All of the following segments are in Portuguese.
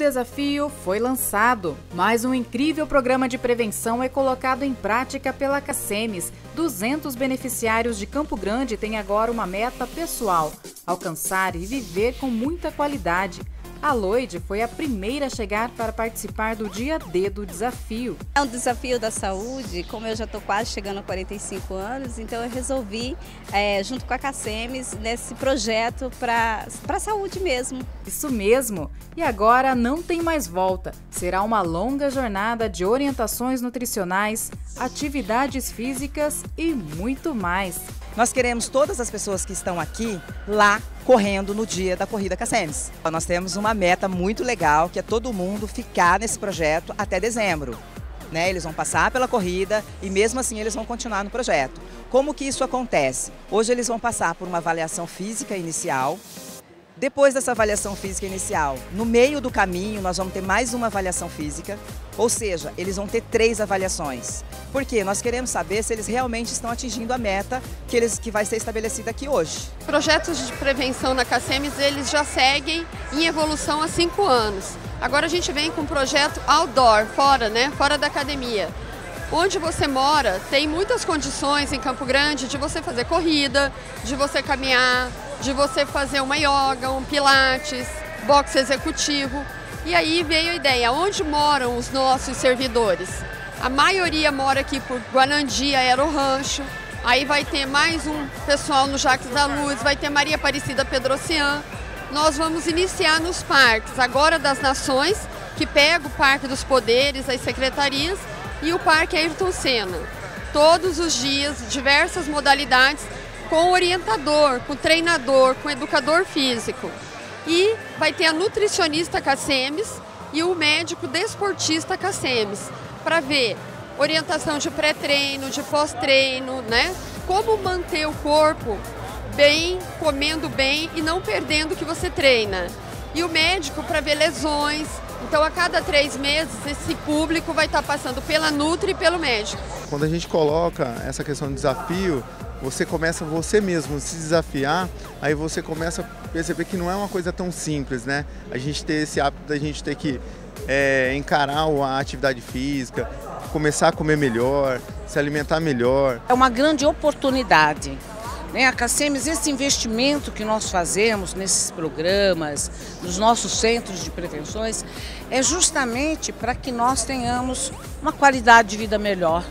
desafio foi lançado. Mais um incrível programa de prevenção é colocado em prática pela CACEMES. 200 beneficiários de Campo Grande têm agora uma meta pessoal: alcançar e viver com muita qualidade. A Loide foi a primeira a chegar para participar do dia D do desafio. É um desafio da saúde, como eu já estou quase chegando a 45 anos, então eu resolvi, é, junto com a CACEMES, nesse projeto para a saúde mesmo. Isso mesmo! E agora não tem mais volta. Será uma longa jornada de orientações nutricionais, atividades físicas e muito mais. Nós queremos todas as pessoas que estão aqui lá correndo no dia da corrida Cassemes. Nós temos uma meta muito legal que é todo mundo ficar nesse projeto até dezembro. Né? Eles vão passar pela corrida e mesmo assim eles vão continuar no projeto. Como que isso acontece? Hoje eles vão passar por uma avaliação física inicial, depois dessa avaliação física inicial, no meio do caminho, nós vamos ter mais uma avaliação física, ou seja, eles vão ter três avaliações. Por quê? Nós queremos saber se eles realmente estão atingindo a meta que, eles, que vai ser estabelecida aqui hoje. Projetos de prevenção na CACEMES, eles já seguem em evolução há cinco anos. Agora a gente vem com um projeto outdoor, fora, né? Fora da academia. Onde você mora, tem muitas condições em Campo Grande de você fazer corrida, de você caminhar, de você fazer uma yoga, um pilates, boxe executivo. E aí veio a ideia, onde moram os nossos servidores? A maioria mora aqui por Guanandi, Aero Rancho. Aí vai ter mais um pessoal no Jacques da Luz, vai ter Maria Aparecida Pedrocian. Nós vamos iniciar nos parques, agora das Nações, que pega o Parque dos Poderes, as secretarias, e o Parque Ayrton Senna. Todos os dias, diversas modalidades, com orientador, com treinador, com educador físico. E vai ter a nutricionista Cassemes e o médico desportista Cassemes, para ver orientação de pré-treino, de pós-treino, né? Como manter o corpo bem, comendo bem e não perdendo o que você treina. E o médico para ver lesões. Então, a cada três meses, esse público vai estar passando pela Nutri e pelo médico. Quando a gente coloca essa questão de desafio, você começa você mesmo a se desafiar, aí você começa a perceber que não é uma coisa tão simples, né? A gente ter esse hábito da gente ter que é, encarar a atividade física, começar a comer melhor, se alimentar melhor. É uma grande oportunidade. Né? A Cacemes, esse investimento que nós fazemos nesses programas, nos nossos centros de prevenções, é justamente para que nós tenhamos uma qualidade de vida melhor.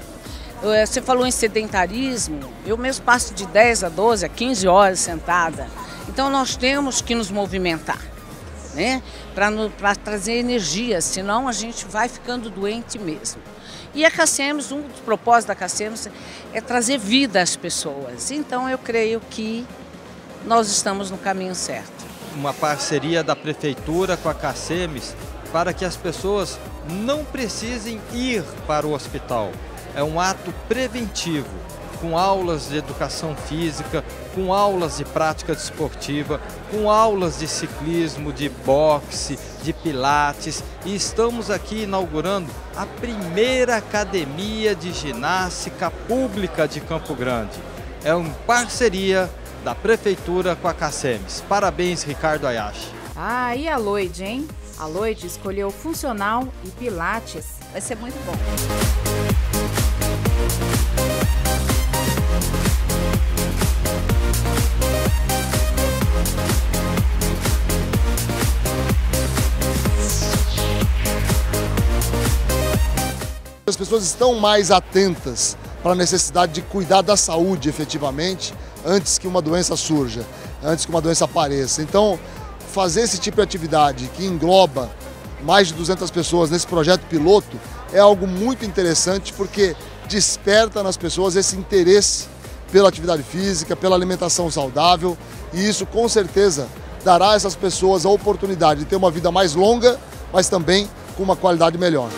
Eh, você falou em sedentarismo, eu mesmo passo de 10 a 12, a 15 horas sentada. Então nós temos que nos movimentar, né? Para trazer energia, senão a gente vai ficando doente mesmo. E a Cassemos, um dos propósitos da Cassemos é trazer vida às pessoas. Então eu creio que nós estamos no caminho certo. Uma parceria da Prefeitura com a Cacemes para que as pessoas não precisem ir para o hospital é um ato preventivo, com aulas de educação física, com aulas de prática desportiva, com aulas de ciclismo, de boxe, de pilates e estamos aqui inaugurando a primeira academia de ginástica pública de Campo Grande. É uma parceria da Prefeitura com a Cacemes. Parabéns, Ricardo Ayashi. Ah, e a Loide, hein? A Loide escolheu funcional e pilates. Vai ser muito bom. As pessoas estão mais atentas para a necessidade de cuidar da saúde efetivamente antes que uma doença surja, antes que uma doença apareça. Então, fazer esse tipo de atividade que engloba mais de 200 pessoas nesse projeto piloto é algo muito interessante porque desperta nas pessoas esse interesse pela atividade física, pela alimentação saudável e isso com certeza dará a essas pessoas a oportunidade de ter uma vida mais longa, mas também com uma qualidade melhor.